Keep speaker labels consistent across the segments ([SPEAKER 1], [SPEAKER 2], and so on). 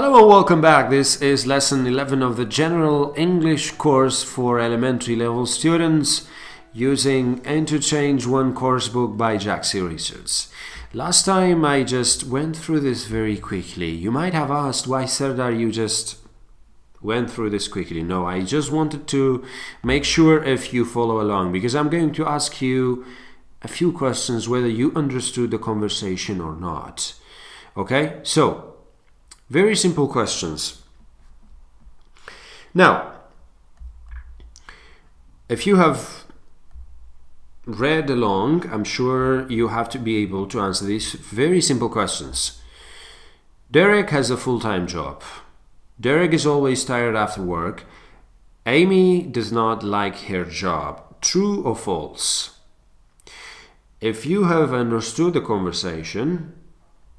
[SPEAKER 1] Hello and welcome back. This is lesson 11 of the General English course for elementary level students using Interchange One course book by Jack C. Richards. Last time I just went through this very quickly. You might have asked why Sardar you just went through this quickly. No, I just wanted to make sure if you follow along because I'm going to ask you a few questions whether you understood the conversation or not. Okay, so very simple questions. Now, if you have read along, I'm sure you have to be able to answer these very simple questions. Derek has a full time job. Derek is always tired after work. Amy does not like her job. True or false? If you have understood the conversation,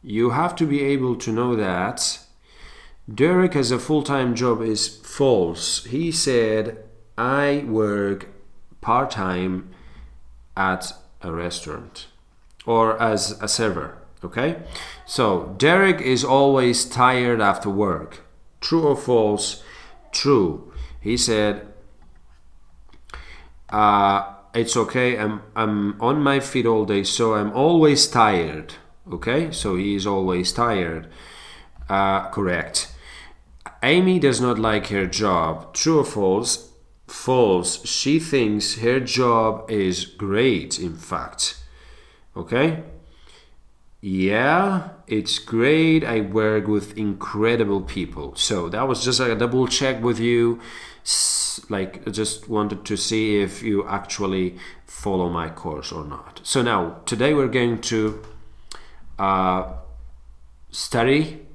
[SPEAKER 1] you have to be able to know that Derek has a full-time job is false. He said, I work part-time at a restaurant or as a server. Okay? So, Derek is always tired after work. True or false? True. He said, uh, it's okay. I'm, I'm on my feet all day, so I'm always tired. Okay, so he is always tired. Uh, correct. Amy does not like her job. True or false? False. She thinks her job is great, in fact. Okay? Yeah, it's great. I work with incredible people. So that was just like a double check with you. Like, I just wanted to see if you actually follow my course or not. So now, today we're going to uh, study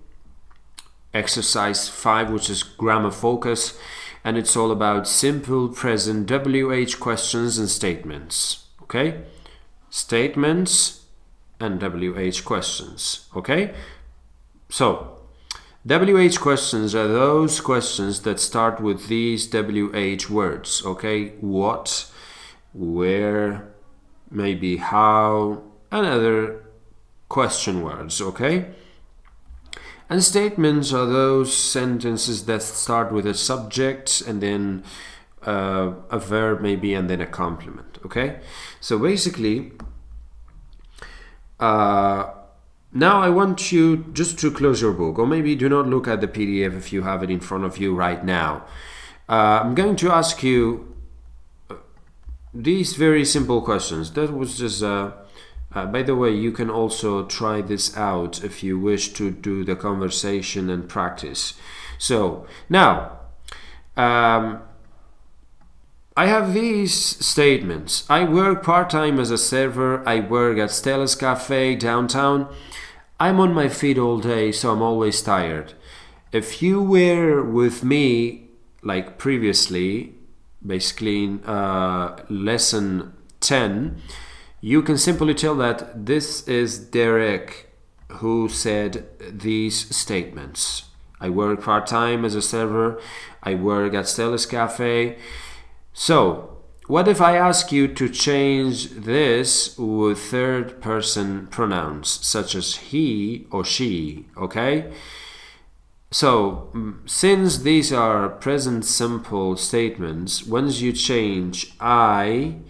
[SPEAKER 1] exercise 5 which is grammar focus and it's all about simple present WH questions and statements okay? Statements and WH questions okay? So WH questions are those questions that start with these WH words okay? What where maybe how and other question words, okay? And statements are those sentences that start with a subject and then uh, a verb maybe and then a complement, okay? So basically, uh, now I want you just to close your book or maybe do not look at the PDF if you have it in front of you right now. Uh, I'm going to ask you uh, these very simple questions. That was just a uh, by the way, you can also try this out if you wish to do the conversation and practice. So now, um, I have these statements. I work part-time as a server. I work at Stella's Cafe downtown. I'm on my feet all day, so I'm always tired. If you were with me, like previously, basically in uh, lesson 10, you can simply tell that this is Derek who said these statements. I work part time as a server. I work at Stella's Cafe. So, what if I ask you to change this with third person pronouns such as he or she? Okay? So, mm, since these are present simple statements, once you change I,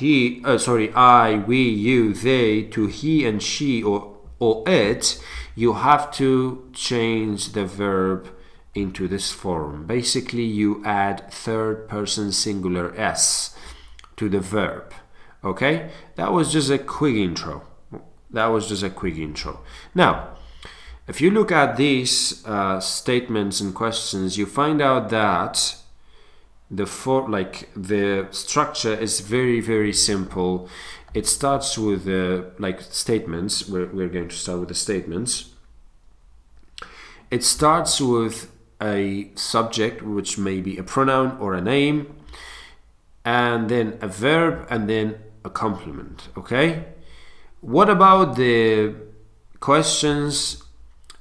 [SPEAKER 1] he, uh, sorry, I, we, you, they to he and she or, or it, you have to change the verb into this form. Basically, you add third person singular s to the verb. Okay? That was just a quick intro. That was just a quick intro. Now, if you look at these uh, statements and questions, you find out that the for like the structure is very very simple. It starts with uh, like statements. We're, we're going to start with the statements. It starts with a subject which may be a pronoun or a name and then a verb and then a complement okay? What about the questions?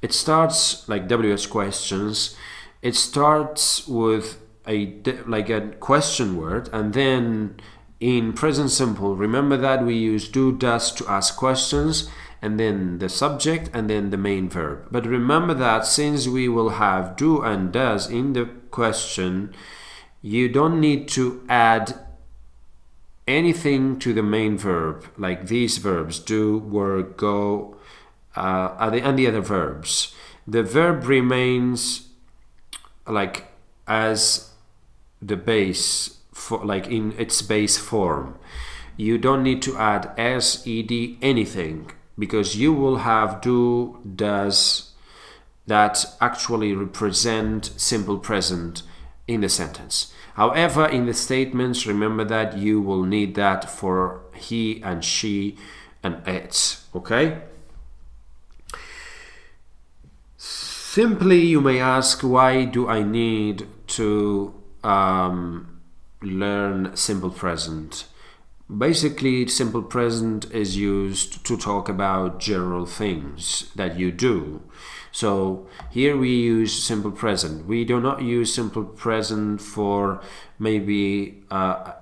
[SPEAKER 1] It starts like ws questions. It starts with a like a question word and then in present simple remember that we use do does to ask questions and then the subject and then the main verb. But remember that since we will have do and does in the question, you don't need to add anything to the main verb, like these verbs do, work, go, uh, and the other verbs. The verb remains like as the base, for, like in its base form. You don't need to add s, ed, anything because you will have do, does that actually represent simple present in the sentence. However, in the statements, remember that you will need that for he and she and it, okay? Simply, you may ask, why do I need to um, learn simple present? Basically, simple present is used to talk about general things that you do. So here we use simple present. We do not use simple present for maybe uh,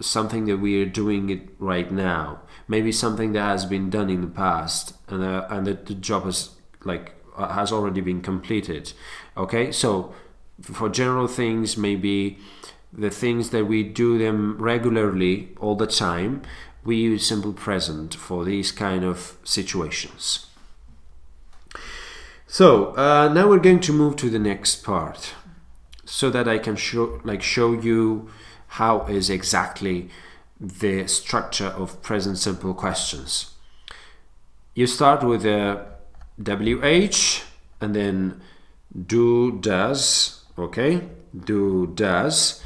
[SPEAKER 1] something that we are doing it right now. Maybe something that has been done in the past and, uh, and that the job is like uh, has already been completed. Okay, so for general things, maybe the things that we do them regularly all the time, we use simple present for these kind of situations. So uh, now we're going to move to the next part so that I can show like show you how is exactly the structure of present simple questions. You start with a WH and then do does okay do does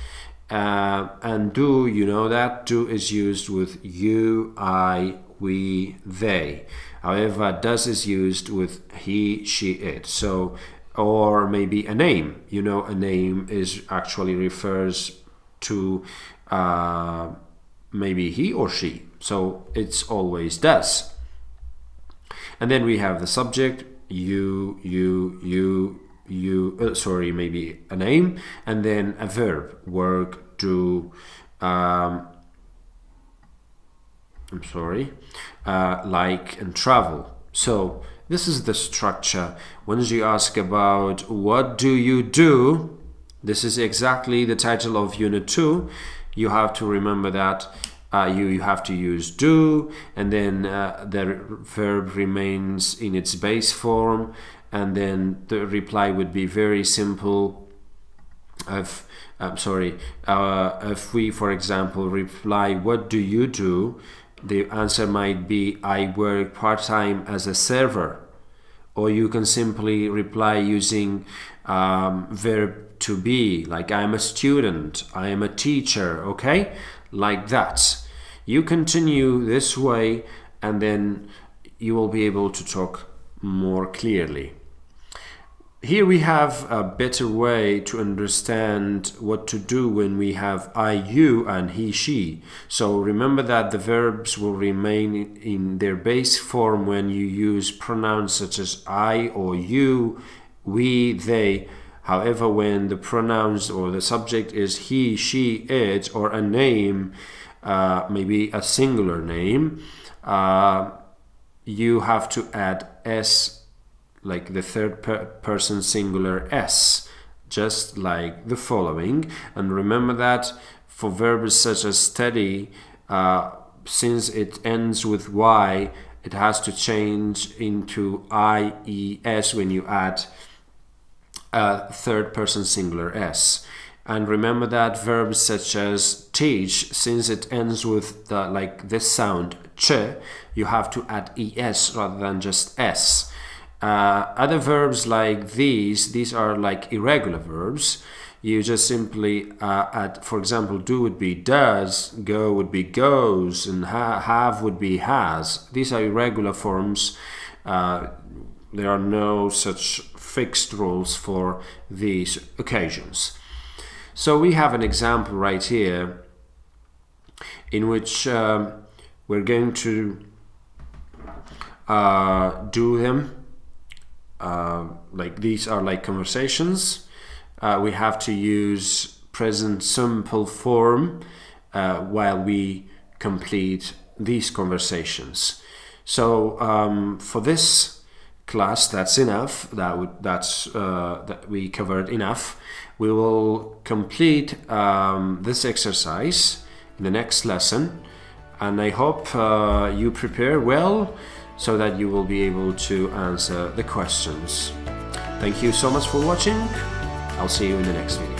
[SPEAKER 1] uh, and do you know that do is used with you I we they However, does is used with he, she, it. So, or maybe a name. You know, a name is actually refers to uh, maybe he or she. So it's always does. And then we have the subject, you, you, you, you, uh, sorry, maybe a name, and then a verb, work, do, um, I'm sorry, uh, like and travel. So this is the structure. When you ask about what do you do, this is exactly the title of Unit 2. You have to remember that uh, you, you have to use do and then uh, the verb remains in its base form and then the reply would be very simple. If I'm sorry uh, if we for example reply what do you do? the answer might be I work part-time as a server. Or you can simply reply using um, verb to be like I'm a student I am a teacher okay? Like that. You continue this way and then you will be able to talk more clearly here we have a better way to understand what to do when we have I, you and he, she. So remember that the verbs will remain in their base form when you use pronouns such as I or you, we, they. However, when the pronouns or the subject is he, she, it, or a name, uh, maybe a singular name, uh, you have to add s like the third per person singular s, just like the following. And remember that for verbs such as study, uh, since it ends with y, it has to change into ies when you add a third person singular s. And remember that verbs such as teach, since it ends with the, like this sound ch, you have to add es rather than just s. Uh, other verbs like these, these are like irregular verbs. You just simply uh, add, for example, do would be does, go would be goes, and ha have would be has. These are irregular forms. Uh, there are no such fixed rules for these occasions. So we have an example right here in which um, we're going to uh, do them like these are like conversations. Uh, we have to use present simple form uh, while we complete these conversations. So um, for this class, that's enough. That would, that's uh, that we covered enough. We will complete um, this exercise in the next lesson, and I hope uh, you prepare well so that you will be able to answer the questions. Thank you so much for watching. I'll see you in the next video.